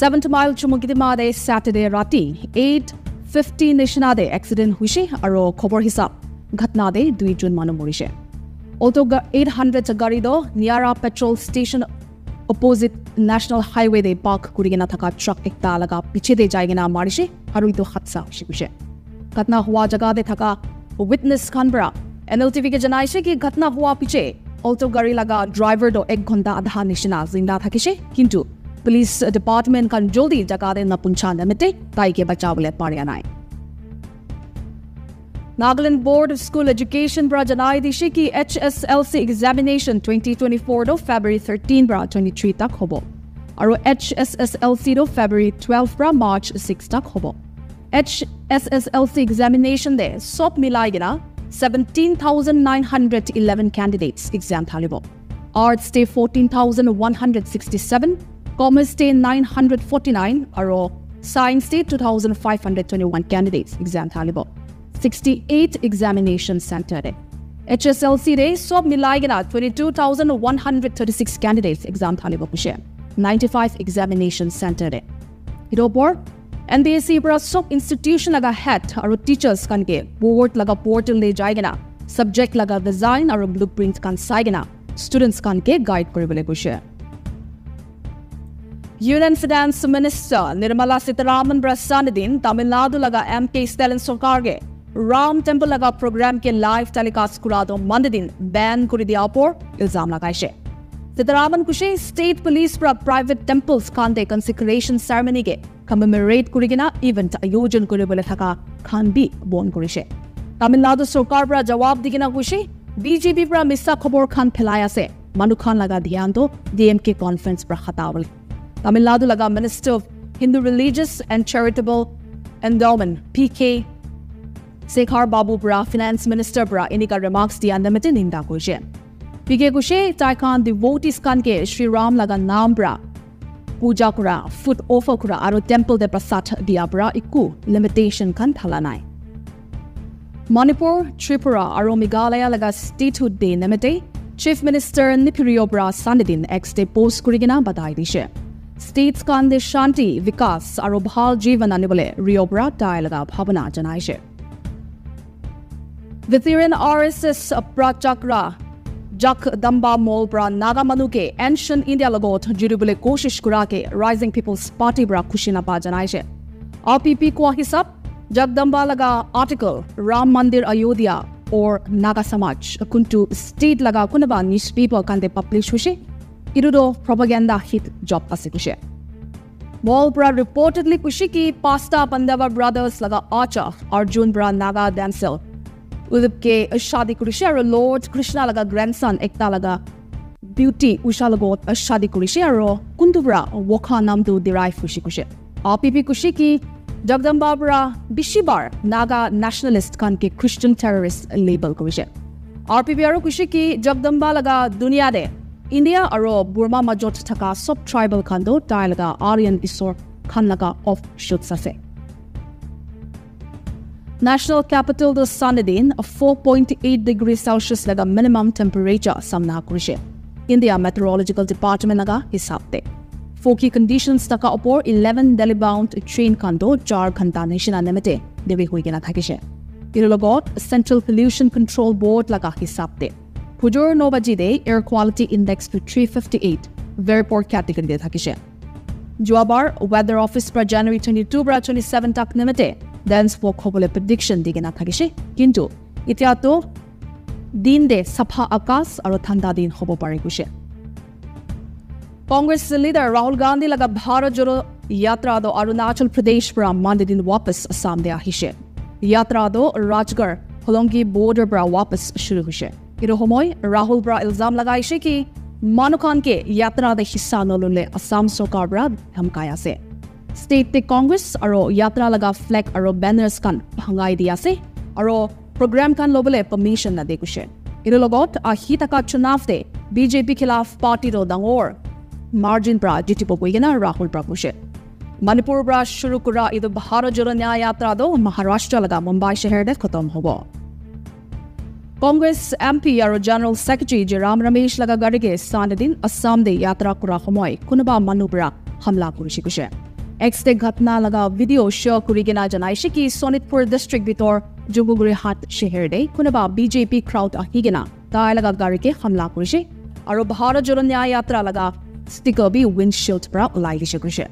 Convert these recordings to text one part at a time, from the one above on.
Seventh mile chumukitima de Saturday Rati, eight fifty nishina de accident huishi, aro kobor hisap, gatna de duijun manamurishe. Although eight hundred agarido, Niara petrol station opposite National Highway de park kurigena taka truck ektalaga, piche de jagina marishi, haruito hatsa shibushe. Gatna hua jaga de taka, witness kanbra, NLTV ke janaishi ki gatna hua piche, although gari laga driver do egg konda adha nishina zinda takishi, kintu. Police department Khan जल्दी जकादे न पुंछान मिटे ताई के बचाव ले पारिया नाए Nagaland board school education ब्रा जनाई दिशि की H S L C examination twenty twenty four दो फेब्रुवरी थर्टीन ब्रा ट्वेंटी थ्री तक होब और H S S L C दो फेब्रुवरी ट्वेल्व ब्रा मार्च सिक्स तक होब H S S L C examination दे सब मिलागिना 17,911 candidates exam thalibo. Arts day 14,167, commerce day nine hundred forty nine আৰু science day two thousand five hundred twenty one candidates exam থাকিব sixty eight examination চেণ্টাৰে H S L চিৰে চব মিলাই কিনা twenty two thousand one hundred thirty six candidates exam থাকিব কৈছে ninety five examination চেণ্টাৰে সেইটো ওপৰত এন বি এছ চিৰ পৰা চব ইনষ্টিটিউশ্যন লগা হেড আৰু টিচাৰ্ছ কাণকে বৰ্ড লগা পৰ্টেল লৈ যায় কিনা ছাবজেক্ট লগা ডিজাইন আৰু ব্লু প্ৰিণ্ট কাণ চাই কিনা ষ্টুডেণ্টছ কাণকে গাইড কৰিবলৈ কৈছে গাইড কৰিবলৈ কৈছে Union Finance Minister Nirmala Sitaraman Brasanidin Tamil Nadu laga MK Stalin Sarkar ke Ram Temple laga program ke live telecast kurado mandidin ban kuri diya por ilzam lagaise. Sitaraman kushe state police pra private temples kande consecration ceremony ke কমেমৰেট কৰি কিনা event আয়োজন কৰিবলৈ থকা খান B বন কৰিছে তামিলনাডু চৰকাৰৰ পৰা জবাব দি কিনা কৈছে বিজেপিৰ পৰা মিছা খবৰ খান পেলাই আছে মানুহখন লগা ধ্যানটো ডি এম কে কনফাৰেন্স পৰা খাটাবলৈ Tamil Nadu of Hindu religious and charitable endowment P K Sekar বাবুৰ পৰা ফিনান্স মিনিষ্টাৰ পৰা এনেকুৱা ৰিমাৰ্কছ দিয়া নিমিত্তে নিন্দা কৰিছে পি কে কৈছে তাইখন ডিভোটিছ খানকে শ্ৰীৰাম লগা কৰা ফুড অফাৰ কৰা আৰু টেম্পল দে পৰা একো লিমিটেশ্যন খান থালা নাই মণিপুৰ ত্ৰিপুৰা আৰু মেঘালয়া লগা ষ্টেটহুড ডে নিমিত্তে চিফ মিনিষ্টাৰ নিপিৰিঅ পৰা চান্দিদিন এক্স ডে स्टेट्स कांदे शांति विकास और बहाल जीवन आने वाले रियोबरा टाइल का भावना जनाई है वितरण आर प्राचक्रा जक दम्बा मोल ब्रा नागा मनु के एंशन इंडिया लगोत जुड़ी कोशिश करा के राइजिंग पीपल्स पार्टी ब्रा खुशी ना पा जनाई है आरपीपी को हिसाब जगदम्बा लगा आर्टिकल राम मंदिर अयोध्या और नागा समाज कुंटू स्टेट लगा कुनबा न्यूज़ कांदे पब्लिश हुई ഇരുടോ പ്രൊപഗാൻഡ ഹിറ്റ് ജോബ് പസിക്കുഷേ വോൾബ്ര റിപ്പോർട്ടഡ്ലി കുഷിക്ക് പാസ്ത പന്തവ ബ്രദേഴ്സ് ലഗ ആച്ച അർജുൻ ബ്ര നാഗ ഡാൻസർ ഉദിപ് കെ ഷാദി കുറിശി ആ ലോർഡ് കൃഷ്ണ ലഗ ഗ്രാൻഡ് സൺ എക്ത ലഗ ബ്യൂട്ടി ഉഷാ ലഗോ ഷാദി കുറിശി ആ കുന്തുബ്ര വോഖ നംദു ദിരായ് ഖുഷി കുഷി ആ പി പി കുഷി കി ജഗദംബാബ്ര ബിഷിബാർ നാഗ നാഷണലിസ്റ്റ് കാൻ കെ ക്രിസ്ത്യൻ ടെററിസ്റ്റ് ലേബൽ കുറിശി ആർ പി പി ആ കുഷി കി ജഗദംബ ലഗ ദുനിയാദേ कुरिशे आरपीपी और कुशी की जगदम्बा लगा दुनिया दे इंडिया और बुर्मा मजोट थका सब ट्राइबल खान दो ताई लगा आर्यन इसोर खान लगा ऑफ शुट ससे National capital do Sanadin, a 4.8 degrees Celsius laga minimum temperature samna kurishe. India Meteorological Department laga hisapte. Foki conditions taka opor 11 Delhi bound train kando 4 ghanta nishina nemete devi hui gina thakishe. Irulagot Central Pollution Control Board laga hisapte. Pujur Nobaji de air quality index to 358 very poor category de thakishe. Joabar weather office pra January 22 bra 27 tak nemete dense walk হ'বলৈ prediction দি কিনে থাকিছে কিন্তু এতিয়াতো দিন দে চাফা আকাশ আৰু ঠাণ্ডা দিন হ'ব পাৰে গৈছে কংগ্ৰেছ লিডাৰ ৰাহুল গান্ধী লগা ভাৰত জোৰো যাত্ৰাটো অৰুণাচল প্ৰদেশ পৰা মান্দে দিন ৱাপছ আছাম দে আহিছে যাত্ৰাটো ৰাজগড় হলংগী বৰ্ডাৰ পৰা ৱাপছ শুৰু হৈছে এইটো সময় ৰাহুল পৰা ইলজাম লগাইছে কি মানুহখনকে যাত্ৰাতে হিচ্ছা নল'লে আছাম চৰকাৰৰ পৰা ধমকাই আছে ষ্টেট কংগ্ৰেছ আৰু যাত্ৰা লগা ফ্লেগ আৰু বেনাৰ্ছ খান ভাঙাই দি আছে আৰু প্ৰগ্ৰাম খান ল'বলৈ পাৰ্মিশ্যন নাদে কৈছে ইয়াৰ লগত আহি থকা চুনাৱতে বিজেপি খিলাফ পাৰ্টীৰ ডাঙৰ মাৰ্জিন পৰা জিতিব গৈ কিনে ৰাহুল পৰা কৈছে মণিপুৰৰ পৰা শুৰু কৰা এইটো ভাৰত জোৰো ন্যায় যাত্ৰাটো মহাৰাষ্ট্ৰ লগা মুম্বাই চহৰতে খতম হ'ব কংগ্ৰেছ এম পি আৰু জেনেৰেল ছেক্ৰেটাৰী জয়ৰাম ৰমেশ লগা গাড়ীকে চান এদিন আছাম দে যাত্ৰা কৰাৰ সময় কোনোবা মানুহৰ হামলা কৰিছে কৈছে এক্সটে ঘটনা লগা ভিডিঅ' শ্ব' কৰি কিনা জনাইছে কি শোণিতপুৰ ডিষ্ট্ৰিক্ট ভিতৰ জুগুগুৰি হাট চেহেৰদে কোনোবা বিজেপি ক্ৰাউড আহি কিনা তাই লগা গাড়ীকে হামলা কৰিছে আৰু ভাৰত জোৰো ন্যায় যাত্ৰা লগা ষ্টিকাৰ বি উইণ্ডশ্বিল্ড পৰা ওলাই দিছে কৈছে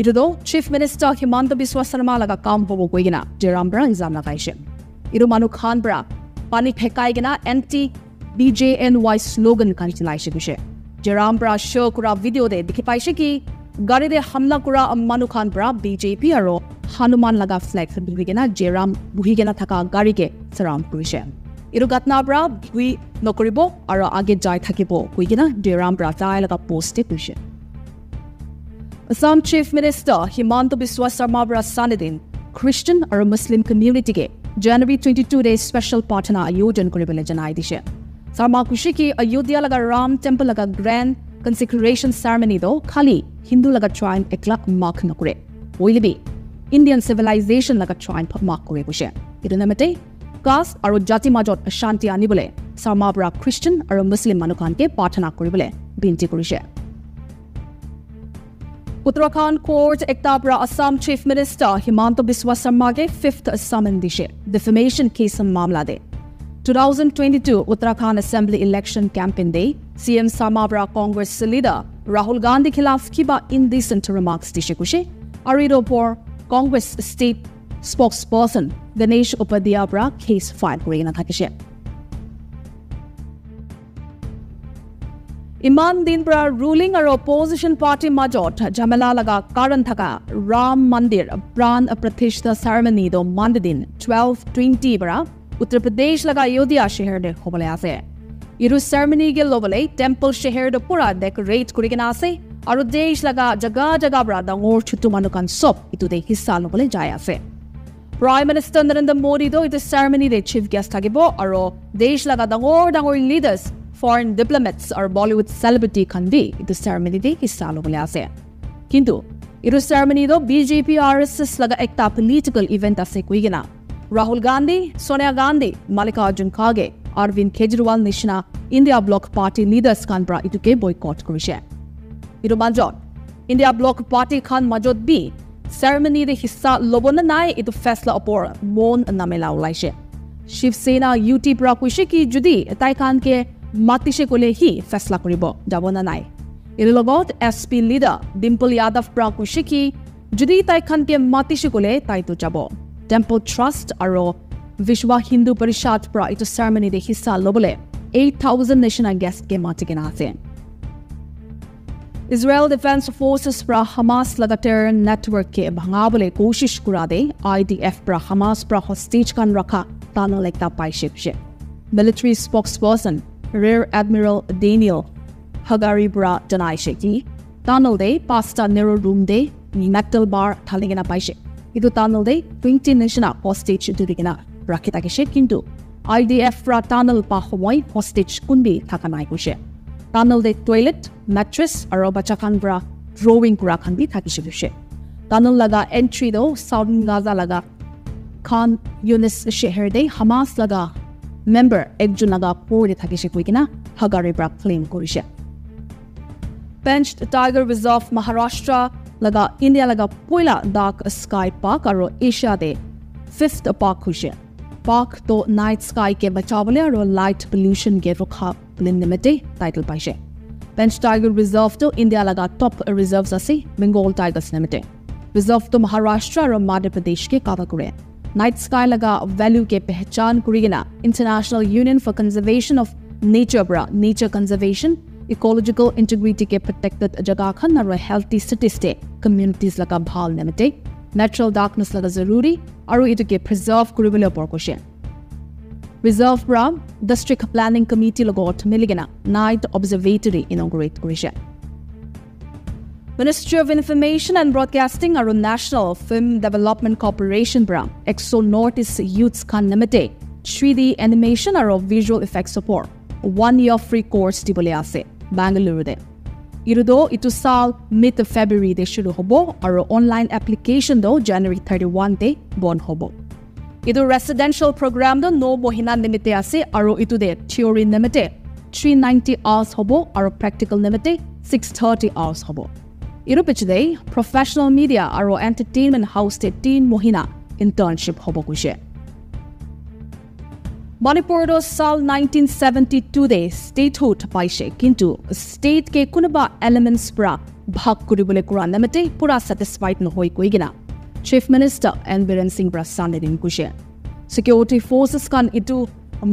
ইটোতো চিফ মিনিষ্টাৰ হিমন্ত বিশ্ব শৰ্মা লগা কাম হ'ব কৈ কিনা জয়ৰাম পৰা ইলজাম লগাইছে ইটো মানুহ খান পৰা পানী ফেকাই কিনা anti B J N Y slogan কাঢ়ি চলাইছে পৰা কৰা ভিডিঅ'তে দেখি পাইছে কি গাড়ীৰে হামলা কৰা মানুহ খান পৰা বিজেপি আৰু হনুমান লগা ফ্লেগ বহি কিনা জয়ৰাম বহি থকা গাড়ীকে চাৰাউণ্ড কৰিছে এইটো ঘটনাৰ পৰা ভুই নকৰিব আৰু আগে যাই থাকিব কৈ কিনা জয়ৰাম পৰা লগা পষ্টে কৈছে Assam Chief Minister Himanta Biswa Sarma Sanidin, Christian or Muslim community ke January twenty two টুৰে special পাঠানা আয়োজন কৰিবলৈ জনাই দিছে শৰ্মা খুশি কি অযোধ্যা লগা ৰাম টেম্পল লগা গ্ৰেণ্ড কনসিকুৰেশন সেৰমনি দো খালি হিন্দু লগা ট্ৰাইন একলাক মাক নকৰে ওইলিবি ইণ্ডিয়ান সিভিলাইজেশন লগা ট্ৰাইন মাক কৰে বসে এটো নামতে কাষ্ট আৰু জাতি মাজত শান্তি আনিবলৈ শৰ্মাৰ পৰা খ্ৰীষ্টান আৰু মুছলিম মানুহখনকে প্ৰাৰ্থনা কৰিবলৈ কৰে বলে বিনতি কৰেছে उत्तराखंड कोर्ट एक असम चीफ मिनिस्टर हिमांत बिस्व शर्मा के फिफ्थ समन दिशे डिफिमेशन केस मामला दे 2022 उत्तराखंड असेंबली इलेक्शन कैंपेन दे सीएम सामाब्रा कांग्रेस लीडर राहुल गांधी खिलाफ किबा इन दिसंट रिमार्क्स दिशे कुशे अरिरोपोर Congress state spokesperson Ganesh Upadhyay case file करना था किसी ইমান দিন পৰা ৰুলিং আৰু অপজিশ্যন পাৰ্টিৰ মাজত ঝামেলা লগা কাৰণ থকা ৰাম মন্দিৰ প্ৰাণ প্ৰতিষ্ঠা চেৰেমনি দ টুৱেলভ টুৱেণ্টিৰ পৰা উত্তৰ প্ৰদেশ লগা অয়োধ্যা চেহেৰদে হ'বলৈ আছে। ইটো চেৰেমনিকে ল'বলৈ টেম্পল চেহেৰদৰ পৰা ডেকৰেট কৰি কিনে আছে আৰু দেশ লগা জগা জগা পৰা ডাঙৰ ছোটো মানুহখন চব ইটোতে হিচ্ছা ল'বলৈ যাই আছে। প্ৰাইম মিনিষ্টাৰ নৰেন্দ্ৰ মোদীতো এইটো চেৰেমনিৰে চিফ গেষ্ট থাকিব আৰু দেশ লগা ডাঙৰ ডাঙৰ লিডাৰ্ছ ফৰেন ডিপ্ল'মেটছ আৰু বলিউড চেলিব্ৰিটি খান দি এইটো চেৰেমনিতে হিচ্ছা ল'বলৈ আছে কিন্তু এইটো চেৰেমনিটো বিজেপি আৰ এছ এছ লগা একটা পলিটিকেল ইভেণ্ট আছে কৈ কিনা ৰাহুল গান্ধী সোনিয়া গান্ধী মাল্লিকাৰ্জুন খাৰ্গে অৰবিন্দ কেজৰিৱাল নিচিনা ইণ্ডিয়া ব্লক পাৰ্টি লিডাৰ্ছ খান পৰা এইটোকে বয়কট কৰিছে এইটো মাজত ইণ্ডিয়া ব্লক পাৰ্টি খান মাজত বি চেৰেমনিৰে হিচ্ছা ল'ব নে নাই এইটো ফেচলা ওপৰত মন নামেলা ওলাইছে শিৱসেনা ইউ টিৰ পৰা কৈছে কি যদি তাই খানকে মাতিছে ক'লে সি ফেচলা কৰিব যাব নে নাই। ইয়াৰ লগত S P leader Dimple Yadav পৰা কৈছে কি যদি তাইখানকে মাতিছে ক'লে তাইতো যাব। টেম্পল ট্ৰাষ্ট আৰু বিশ্ব হিন্দু পৰিষদ পৰা এইটো চেৰেমনিতে হিচ্ছা ল'বলৈ এইট থাউজেণ্ড নিচিনা গেষ্টকে মাতি কিনে আছে। ইজৰাইল ডিফেন্স ফ'ৰ্চেছ পৰা হামাছ লগাতাৰ নেটৱৰ্ককে ভাঙাবলৈ কোচিছ কৰাতে আই ডি এফ পৰা হামাছ পৰা হষ্টেজখন ৰখা টানল এটা পাইছে মিলিটাৰী স্পক্স পাৰ্চন কি টানল দে পাঁচটা নেৰ ৰুম দে মেটেল বাৰ ঢালি কিনে পাইছে কিন্তু টানল দে টুৱেণ্টি নিচিনা হষ্টেজ ধৰি কিনে ৰাখি থাকিছে কিন্তু আই ডি এফ পৰা টানল পা সময় হষ্টেজ কোনবি থকা নাই কৈছে টানল দে টয়লেট মেট্ৰেছ আৰু বাচ্চাখান পৰা ড্ৰয়িং কৰা খান বি থাকিছে কৈছে টানল লগা এণ্ট্ৰি দো চাউথ গাজা লগা খান ইউনিছ চেহেৰ দে হামাছ লগা মেম্বাৰ একজন লগা পৰি থাকিছে কৈ কিনে হাগাৰীৰ পৰা ক্লেইম কৰিছে বেঞ্চ টাইগাৰ ৰিজাৰ্ভ মহাৰাষ্ট্ৰ লগা ইণ্ডিয়া লগা পইলা ডাক স্কাই পাৰ্ক আৰু এছিয়াতে ফিফ্থ পাৰ্ক হৈছে পাৰ্কটো নাইট স্কাইকে বচাবলৈ আৰু লাইট পলিউশ্যনকে ৰখা বুলি নিমিত্তে টাইটেল পাইছে বেঞ্চ টাইগাৰ ৰিজাৰ্ভটো ইণ্ডিয়া লগা টপ ৰিজাৰ্ভছ আছে বেংগল টাইগাৰ্ছ নিমিত্তে ৰিজাৰ্ভটো মহাৰাষ্ট্ৰ আৰু মধ্য প্ৰদেশকে night sky laga value ke pehchan kurigina international union for conservation of nature bra. Nature conservation ecological integrity ke protected jaga khan na healthy cities te communities laga bhal nemate. Natural darkness laga zaruri aru itu ke preserve kuribole por koshe. Reserve bra district planning committee lagot miligina night observatory inaugurate kurishe Ministry of Information and Broadcasting aro National Film Development Corporation bra EXO North is Youths Khan Limited. 3D animation aro visual effects support. One year free course di bole ase Bangalore de. Irudo itu sal mid February de shuru hobo aro online application do January 31 de bon hobo. Itu residential program do no bohina limited ase aro itu de theory limited. 390 hours hobo aro practical limited 630 hours hobo. इरुपिचदे professional media आरो entertainment house ते तीन Mohina internship होबो कुशे मणिपुर दो साल 1972 दे statehood पाइशे किंतु state के कुनबा elements पुरा भाग कुरिबुले कुरा नमते पुरा न होई कोइगिना chief minister N Biren Singh पुरा दिन कुशे सिक्योरिटी फोर्सेस कान इतु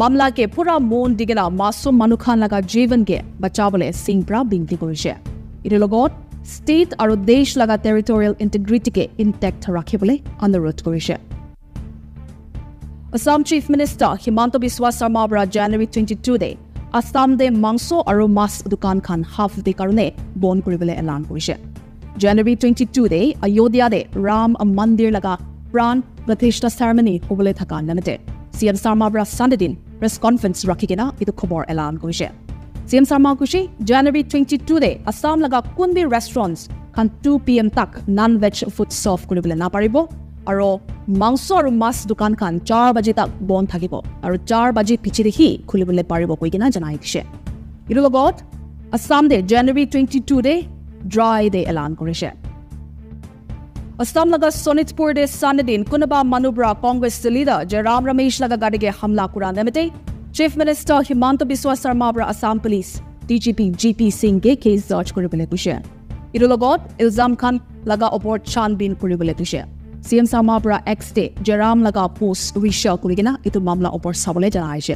मामला के पुरा मोन दिगिना मासो मनुखान लगा जीवन के बचावले सिंह पुरा बिंती कोइशे इरे लोगोट ষ্টেট আৰু দেশ লগা টেৰিটৰিয়েল ইণ্টিগ্ৰিটিকে ইনটেক্ট ৰাখিবলৈ অনুৰোধ কৰিছে Assam Chief Minister Himanta Biswa Sarma পৰা জানুৱাৰী টুৱেণ্টি টুতে আছামদে মাংস আৰু মাছ দোকানখন হাফ ডে কাৰণে বন্ধ কৰিবলৈ এলান কৰিছে জানুৱাৰী টুৱেণ্টি টুতে অয়োধ্যাতে ৰাম মন্দিৰ লগা প্ৰাণ প্ৰতিষ্ঠা চেৰেমনি হ'বলৈ থকা নিমিত্তে চি এম শৰ্মাৰ পৰা চাণ্ডেদিন প্ৰেছ কনফাৰেন্স ৰাখি কিনে এইটো খবৰ এলান কৰিছে চি এম শৰ্মা কৈছে জানুৱাৰী টুৱেণ্টি টুতে আছাম লগা কোনবি ৰেষ্টুৰেণ্টছ খান টু পি এম তাক নন ভেজ ফুড চাৰ্ভ কৰিবলৈ নাপাৰিব আৰু মাংস আৰু মাছ দোকানখন চাৰ বাজি তাক বন্ধ থাকিব আৰু চাৰ বাজি পিছি দেখি খুলিবলৈ পাৰিব কৈ কিনে জনাই দিছে ইয়াৰ লগত আছাম ডে জানুৱাৰী টুৱেণ্টি টুতে ড্ৰাই ডে এলান কৰিছে আছাম লগা শোণিতপুৰ ডে চান্দিন কোনোবা মানুহ পৰা কংগ্ৰেছ লিডাৰ জয়ৰাম ৰমেশ লগা গাড়ীকে হামলা কৰা নিমিত্তে চিফ মিনিষ্টাৰ হিমন্ত বিশ্ব শৰ্মাৰ পৰা Assam police D G P G P সিংকে কেছ দৰ্জ কৰিবলৈ কৈছে ইয়াৰ লগত ইলজাম খান লগা ওপৰত ছানবিন কৰিবলৈ কৈছে চি এম শৰ্মাৰ পৰা এক্স ডে জয়ৰাম লগা পোষ্ট ৰিচাৰ কৰি কিনে এইটো মামলা ওপৰত চাবলৈ জনাইছে